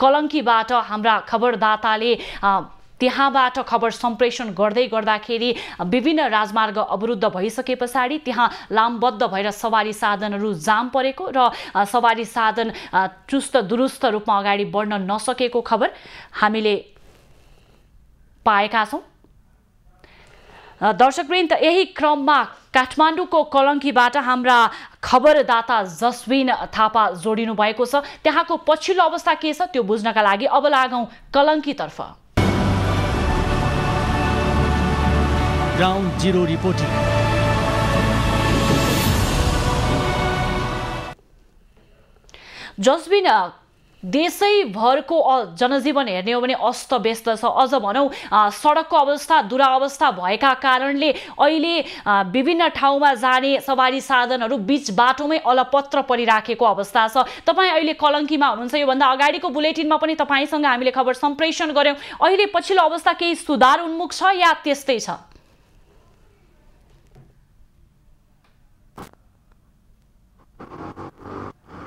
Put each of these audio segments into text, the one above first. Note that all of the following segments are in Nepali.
कलङ्कीबाट हाम्रा खबरदाताले त्यहाँबाट खबर सम्प्रेषण गर्दै गर्दाखेरि विभिन्न राजमार्ग अवरुद्ध भइसके पछाडि त्यहाँ लामबद्ध भएर सवारी साधनहरू जाम परेको र सवारी साधन चुस्त दुरुस्त रूपमा अगाडि बढ्न नसकेको खबर हामीले पाएका छौँ। दर्शकवृन्द यही क्रममा काठमाडौँको कलङ्कीबाट हाम्रा खबरदाता जस्विन थापा जोडिनु भएको छ। त्यहाँको पछिल्लो अवस्था के छ त्यो बुझ्नका लागि अब लागौँ कलङ्कीतर्फ। Ground zero reporting. जसबिन देशैभरको जनजीवन हेर्ने हो भने अस्तव्यस्त छ। अझ भनौँ सडकको अवस्था दुरावस्था भएका कारणले अहिले विभिन्न ठाउँमा जाने सवारी साधनहरू बिच बाटोमै अलपत्र परिराखेको अवस्था छ। तपाईँ अहिले कलङ्कीमा हुनुहुन्छ। योभन्दा अगाडिको बुलेटिनमा पनि तपाईँसँग हामीले खबर सम्प्रेषण गऱ्यौँ। अहिले पछिल्लो अवस्था केही सुधार उन्मुख छ या त्यस्तै छ?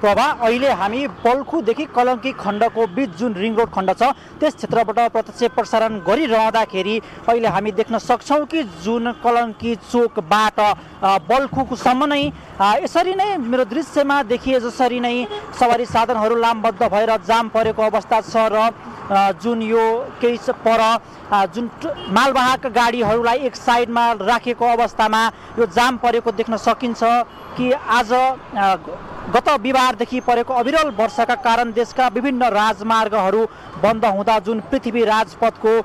प्रभा अहिले हामी बल्खुदेखि कलङ्की खण्डको बिच जुन रिङ रोड खण्ड छ त्यस क्षेत्रबाट प्रत्यक्ष प्रसारण गरिरहँदाखेरि अहिले हामी देख्न सक्छौँ कि जुन कलङ्की चोकबाट बल्खुसम्म नै यसरी नै मेरो दृश्यमा देखिए जसरी नै सवारी साधनहरू लामबद्ध भएर जाम परेको अवस्था छ र जुन यो केही पर जुन मालवाहक गाडीहरूलाई एक साइडमा राखेको अवस्थामा यो जाम परेको देख्न सकिन्छ कि आज गत बिहिबारदेखि परेको अविरल वर्षाका कारण देशका विभिन्न राजमार्गहरू बन्द हुँदा जुन पृथ्वी राजपथको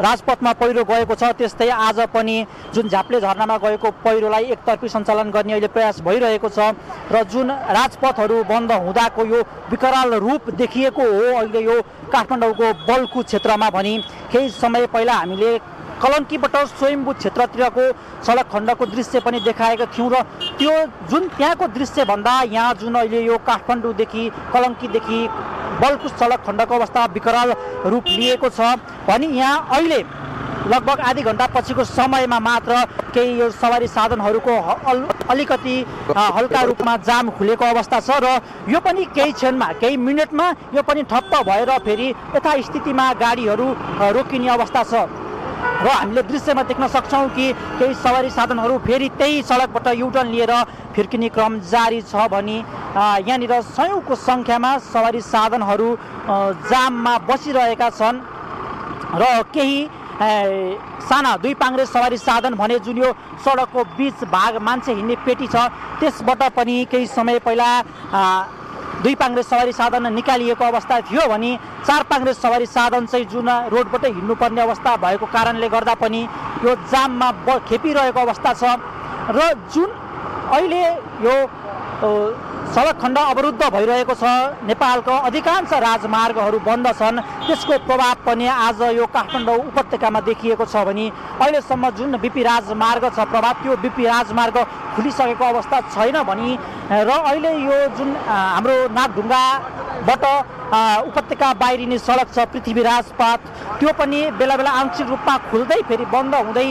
राजपथमा पहिरो गएको छ त्यस्तै आज पनि जुन झाप्ले झरनामा गएको पहिरोलाई एकतर्फी सञ्चालन गर्ने अहिले प्रयास भइरहेको छ र जुन राजपथहरू बन्द हुँदाको यो विकराल रूप देखिएको हो अहिले यो काठमाडौँको बल्कु क्षेत्रमा भनी केही समय पहिला हामीले कलङ्कीबाट स्वयम्भू क्षेत्रतिरको सडक खण्डको दृश्य पनि देखाएका थियौँ र त्यो जुन त्यहाँको दृश्यभन्दा यहाँ जुन अहिले यो काठमाडौँदेखि कलङ्कीदेखि बल्कुस सडक खण्डको अवस्था विकराल रूप लिएको छ भने यहाँ अहिले लगभग आधी घन्टा पछिको समयमा मात्र केही यो सवारी साधनहरूको अलिकति हल्का रूपमा जाम खुलेको अवस्था छ र यो पनि केही क्षणमा केही मिनटमा यो पनि ठप्प भएर फेरि यथास्थितिमा गाडीहरू रोकिने अवस्था छ। र हामीले दृश्यमा देख्न सक्छौँ कि केही सवारी साधनहरू फेरि त्यही सडकबाट युटर्न लिएर फिर्किने क्रम जारी छ भने यहाँनिर सयौँको सङ्ख्यामा सवारी साधनहरू जाममा बसिरहेका छन्। र केही साना दुई पाङ्रे सवारी साधन भने जुन यो सडकको बिच भाग मान्छे हिँड्ने पेटी छ त्यसबाट पनि केही समय पहिला दुई पाङ्रे सवारी साधन निकालिएको अवस्था थियो भने चार पाङ्रे सवारी साधन चाहिँ जुन रोडबाटै हिँड्नुपर्ने अवस्था भएको कारणले गर्दा पनि यो जाममा ब खेपिरहेको अवस्था छ। र जुन अहिले यो सडक खण्ड अवरुद्ध भइरहेको छ। नेपालको अधिकांश राजमार्गहरू बन्द छन्। त्यसको प्रभाव पनि आज यो काठमाडौँ उपत्यकामा देखिएको छ भने अहिलेसम्म जुन बिपी राजमार्ग छ प्रभाव त्यो बिपी राजमार्ग खुलिसकेको अवस्था छैन भने र अहिले यो जुन हाम्रो नागढुङ्गाबाट उपत्यका बाहिरिने सडक छ पृथ्वी राजपथ त्यो पनि बेला बेला आंशिक रूपमा खुल्दै फेरि बन्द हुँदै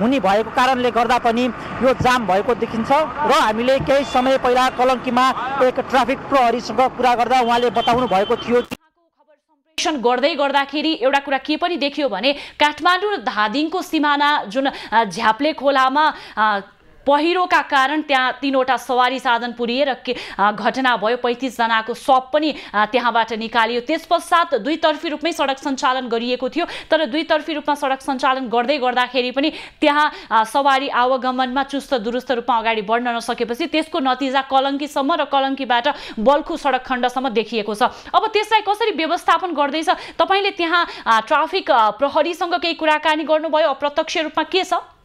हुने भएको कारणले गर्दा पनि यो जाम भएको देखिन्छ। र हामीले केही समय पहिला कलङ्कीमा एक ट्राफिक प्रहरीसँग कुरा गर्दा उहाँले बताउनु भएको थियो गर्दै गर्दाखेरि एउटा कुरा के पनि देखियो भने काठमाडौँ र धादिङको सिमाना जुन झ्याप्ले खोलामा पहिरोका कारण त्यहाँ तिनवटा सवारी साधन पुरिएर के घटना भयो। पैँतिसजनाको सप पनि त्यहाँबाट निकालियो। त्यस पश्चात दुईतर्फी रूपमै सडक सञ्चालन गरिएको थियो। तर दुईतर्फी रूपमा सडक सञ्चालन गर्दै गर्दाखेरि पनि त्यहाँ सवारी आवागमनमा चुस्त दुरुस्त रूपमा अगाडि बढ्न नसकेपछि त्यसको नतिजा कलङ्कीसम्म र कलङ्कीबाट बल्खु सडक खण्डसम्म देखिएको छ। अब त्यसलाई कसरी व्यवस्थापन गर्दैछ? तपाईँले त्यहाँ ट्राफिक प्रहरीसँग केही कुराकानी गर्नुभयो? अप्रत्यक्ष रूपमा के छ?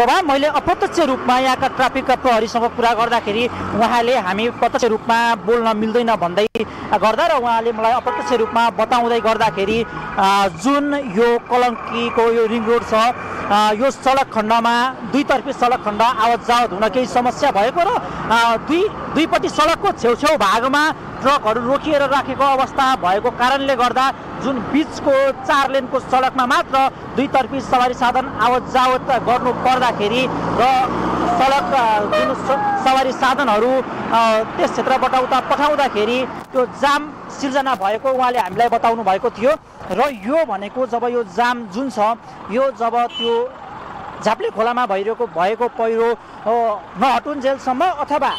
प्रभाव मैले अप्रत्यक्ष रूपमा यहाँका ट्राफिकका प्रहरीसँग कुरा गर्दाखेरि उहाँले हामी प्रत्यक्ष रूपमा बोल्न मिल्दैन भन्दै गर्दा र उहाँले मलाई अप्रत्यक्ष रूपमा बताउँदै गर्दाखेरि जुन यो कलङ्कीको यो रिङ रोड छ यो सडक खण्डमा दुईतर्फी सडक खण्ड आवत जावत हुन केही समस्या भएको र दुई दुईपट्टि सडकको छेउछेउ भागमा ट्रकहरू रोकिएर राखेको अवस्था भएको कारणले गर्दा जुन बिचको चार लेनको सडकमा मात्र दुईतर्फी सवारी साधन आवत जावत गर्नु पर्दाखेरि र सडक जुन सवारी साधनहरू त्यस क्षेत्रबाट उता पठाउँदाखेरि त्यो जाम सिर्जना भएको उहाँले हामीलाई बताउनु भएको थियो। र यो भनेको जब यो जाम जुन छ यो जब त्यो झाप्ले खोलामा भइरहेको भएको पहिरो नहटुन्जेलसम्म अथवा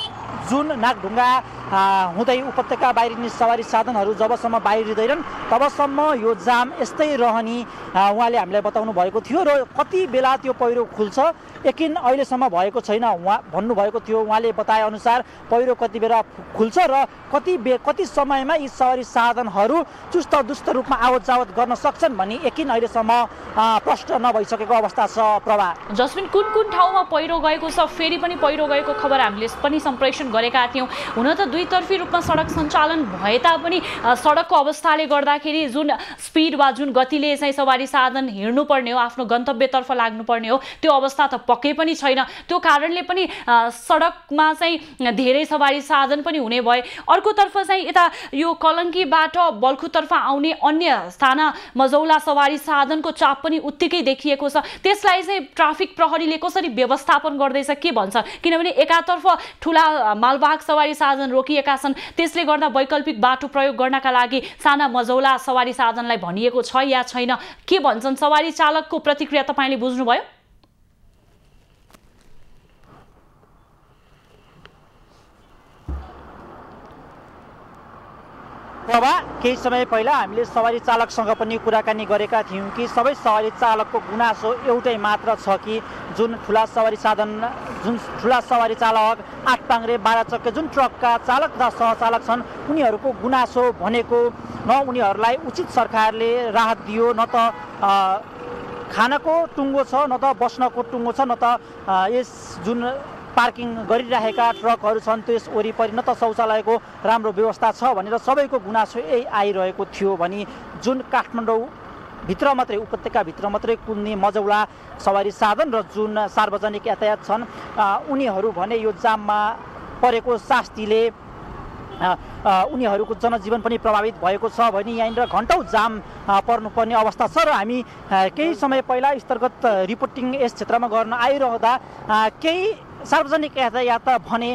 जुन नागढुङ्गा हुँदै उपत्यका बाहिरिने सवारी साधनहरू जबसम्म बाहिरिँदैनन् तबसम्म यो जाम यस्तै रहने उहाँले हामीलाई बताउनु भएको थियो र कति बेला त्यो पहिरो खुल्छ यकिन अहिलेसम्म भएको छैन। उहाँ भन्नुभएको थियो उहाँले बताए अनुसार पहिरो कति बेला खुल्छ र कति बे कति समयमा यी सवारी साधनहरू चुस्त दुस्त रूपमा आवत जावत गर्न सक्छन् भन्ने यकिन अहिलेसम्म प्रष्ट नभइसकेको अवस्था छ प्रभा। जसमिन कुन कुन ठाउँमा पहिरो गएको छ फेरि पनि पहिरो गएको खबर हामीले पनि सम्प्रेषण गरेका थियौँ। हुन त दुईतर्फी रूपमा सडक सञ्चालन भए तापनि सडकको अवस्थाले गर्दाखेरि जुन स्पिड वा जुन गतिले चाहिँ सवारी साधन हिँड्नुपर्ने हो आफ्नो गन्तव्यतर्फ लाग्नुपर्ने हो त्यो अवस्था त पक्कै पनि छैन। त्यो कारणले पनि सडकमा चाहिँ धेरै सवारी साधन पनि हुने भए अर्कोतर्फ चाहिँ यता यो कलङ्कीबाट बल्खुतर्फ आउने अन्य स्थाना मजौला सवारी साधनको चाप पनि उत्तिकै देखिएको छ। त्यसलाई चाहिँ ट्राफिक प्रहरीले कसरी व्यवस्थापन गर्दैछ के भन्छ? किनभने एकातर्फ ठुला मालवाहक सवारी साधन रोकिएका छन्। त्यसले गर्दा वैकल्पिक बाटो प्रयोग गर्नका लागि साना मजौला सवारी साधनलाई भनिएको छ या छैन? के भन्छन् सवारी चालकको प्रतिक्रिया तपाईँले बुझ्नुभयो? प्रभा केही समय पहिला हामीले सवारी चालकसँग पनि कुराकानी गरेका थियौँ कि सबै सवारी चालकको गुनासो एउटै मात्र छ कि जुन ठुला सवारी साधन जुन ठुला सवारी चालक आठ पाङ्रे बाह्र चक्के जुन ट्रकका चालक र सहचालक छन् उनीहरूको गुनासो भनेको न उनीहरूलाई उचित सरकारले राहत दियो न त खानको टुङ्गो छ न त बस्नको टुङ्गो छ न त यस जुन पार्किङ गरिरहेका ट्रकहरू छन् त्यस वरिपरि न त शौचालयको राम्रो व्यवस्था छ भनेर सबैको गुनासो यही आइरहेको थियो भने जुन काठमाडौँ भित्र मात्रै उपत्यकाभित्र मात्रै कुद्ने मजौला सवारी साधन र जुन सार्वजनिक यातायात छन् उनीहरू भने यो जाममा परेको शास्तिले उनीहरूको जनजीवन पनि प्रभावित भएको छ भने यहाँनिर घन्टौँ जाम पर्नुपर्ने अवस्था छ र हामी केही समय पहिला स्तरगत रिपोर्टिङ यस क्षेत्रमा गर्न आइरहँदा केही सार्वजनिक यातायात भने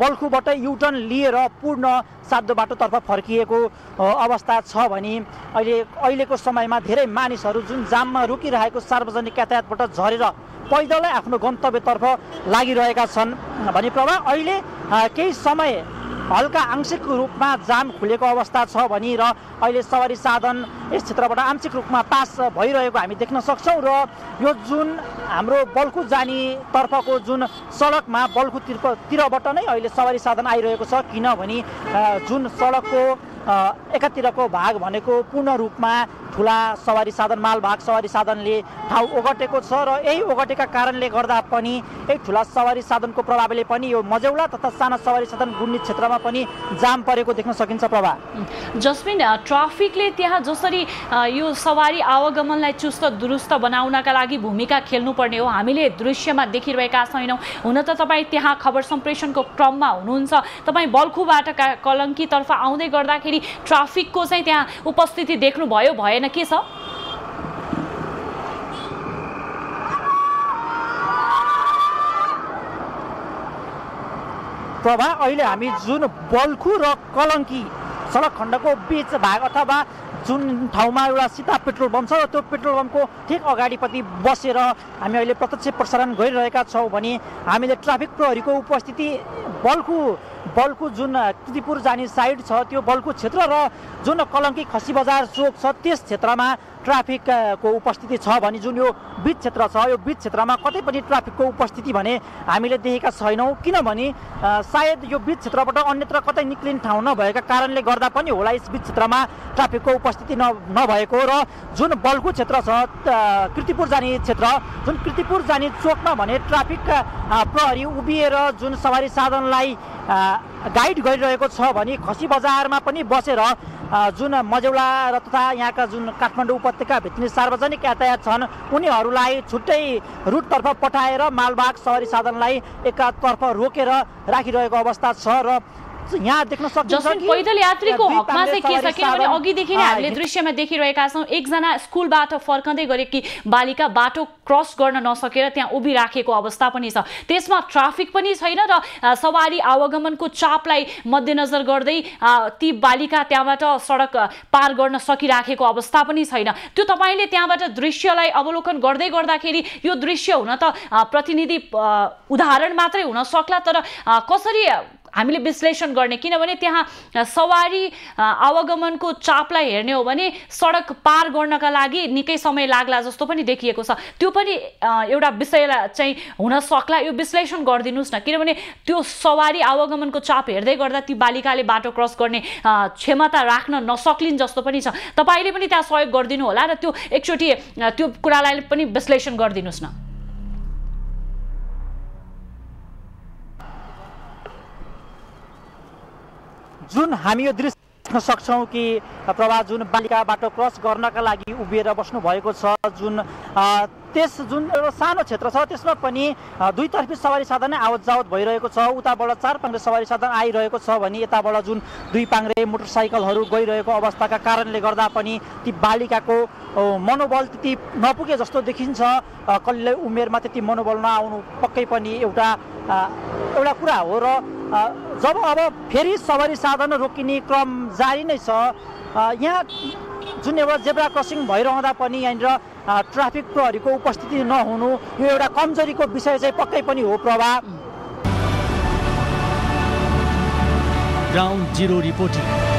बल्खुबाट युटर्न लिएर पूर्ण साध्य बाटोतर्फ फर्किएको अवस्था छ भने अहिले अहिलेको समयमा धेरै मानिसहरू जुन जाममा रोकिरहेको सार्वजनिक यातायातबाट झरेर पैदलै आफ्नो गन्तव्यतर्फ लागिरहेका छन्। भने प्रभा अहिले केही समय हल्का आंशिक रूपमा जाम खुलेको अवस्था छ भने र अहिले सवारी साधन यस क्षेत्रबाट आंशिक रूपमा पास भइरहेको हामी देख्न सक्छौँ र यो जुन हाम्रो बल्खु जाने तर्फको जुन सडकमा बल्खुतिर तिरबाट नै अहिले सवारी साधन आइरहेको छ किनभने जुन सडकको एकातिरको भाग भनेको पूर्ण रूपमा ठुला सवारी साधन मालभाग सवारी साधनले ठाउँ ओगटेको छ र यही ओगटेका कारणले गर्दा पनि यही ठुला सवारी साधनको प्रभावले पनि यो मजौला तथा साना सवारी साधन गुन्ने क्षेत्रमा पनि जाम परेको देख्न सकिन्छ प्रभा। जसमिन ट्राफिकले त्यहाँ जसरी यो सवारी आवागमनलाई चुस्त दुरुस्त बनाउनका लागि भूमिका खेल्नुपर्ने हो हामीले दृश्यमा देखिरहेका छैनौँ। हुन त तपाईँ त्यहाँ खबर सम्प्रेषणको क्रममा हुनुहुन्छ। तपाईँ बल्खुबाट कलङ्कीतर्फ आउँदै गर्दाखेरि ट्राफिकको चाहिँ त्यहाँ उपस्थिति देख्नुभयो भएन। के छ? प्रभा अहिले हामी जुन बल्खु र कलङ्की सडक खण्डको बिच भाग अथवा जुन ठाउँमा एउटा सीता पेट्रोल पम्प छ त्यो पेट्रोल पम्पको ठिक अगाडिपट्टि बसेर हामी अहिले प्रत्यक्ष प्रसारण गरिरहेका छौँ भने हामीले ट्राफिक प्रहरीको उपस्थिति बल्खु बल्खु जुन कृतिपुर जाने साइड छ त्यो बल्खु क्षेत्र र जुन कलङ्की खसी बजार चोक छ त्यस क्षेत्रमा ट्राफिकको उपस्थिति छ भने जुन यो बिच क्षेत्र छ यो बिच क्षेत्रमा कतै पनि ट्राफिकको उपस्थिति भने हामीले देखेका छैनौँ। किनभने सायद यो बिच क्षेत्रबाट अन्यत्र कतै निक्लिने ठाउँ नभएका कारणले गर्दा पनि होला यस बिच क्षेत्रमा ट्राफिकको उपस्थिति न नभएको र जुन बल्खु क्षेत्र छ कृतिपुर जाने क्षेत्र जुन कृतिपुर जाने चोकमा भने ट्राफिक प्रहरी उभिएर जुन सवारी साधनलाई गाइड गरिरहेको छ भने खसी बजारमा पनि बसेर जुन मजौला र तथा यहाँका जुन काठमाडौँ उपत्यका भित्री सार्वजनिक यातायात छन् उनीहरूलाई छुट्टै रुटतर्फ पठाएर मालबाग सवारी साधनलाई एकातर्फ रोकेर राखिरहेको अवस्था छ र यहाँ देख्न सक्छौँ पैदल यात्रीको हकमा चाहिँ के छ किनभने अघिदेखि नै हामीले दृश्यमा देखिरहेका छौँ एकजना स्कुलबाट फर्कँदै गरेकी बालिका बाटो क्रस गर्न नसकेर त्यहाँ उभिराखेको अवस्था पनि छ त्यसमा ट्राफिक पनि छैन र सवारी आवागमनको चापलाई मध्यनजर गर्दै ती बालिका त्यहाँबाट सडक पार गर्न सकिराखेको अवस्था पनि छैन त्यो तपाईँले त्यहाँबाट दृश्यलाई अवलोकन गर्दै गर्दाखेरि यो दृश्य हुन त प्रतिनिधि उदाहरण मात्रै हुन सक्ला तर कसरी हामीले विश्लेषण गर्ने किनभने त्यहाँ सवारी आवागमनको चापलाई हेर्ने हो भने सडक पार गर्नका लागि निकै समय लाग्ला जस्तो पनि देखिएको छ। त्यो पनि एउटा विषयलाई चाहिँ हुन सक्ला। यो विश्लेषण गरिदिनुहोस् न किनभने त्यो सवारी आवागमनको चाप हेर्दै गर्दा ती बालिकाले बाटो क्रस गर्ने क्षमता राख्न नसक्लिन् जस्तो पनि छ। तपाईँले पनि त्यहाँ सहयोग गरिदिनु होला र त्यो एकचोटि त्यो कुरालाई पनि विश्लेषण गरिदिनुहोस् न। जुन हामी यो दृश्य देख्न सक्छौँ कि प्रभा जुन बालिका बाटो क्रस गर्नका लागि उभिएर बस्नु भएको छ जुन त्यस जुन एउटा सानो क्षेत्र छ त्यसमा पनि दुईतर्फी सवारी साधन नै आवत जावत भइरहेको छ उताबाट चार पाङ्रे सवारी साधन आइरहेको छ भने यताबाट जुन दुई पाङ्रे मोटरसाइकलहरू गइरहेको अवस्थाका कारणले गर्दा पनि ती बालिकाको मनोबल त्यति नपुगे जस्तो देखिन्छ। कलिलै उमेरमा त्यति मनोबल नआउनु पक्कै पनि एउटा एउटा कुरा हो र जब अब फेरि सवारी साधन रोकिने क्रम जारी नै छ यहाँ जुन एउटा जेब्रा क्रसिङ भइरहँदा पनि यहाँनिर ट्राफिक प्रहरीको उपस्थिति नहुनु यो एउटा कमजोरीको विषय चाहिँ पक्कै पनि हो प्रभाव। Ground zero reporting.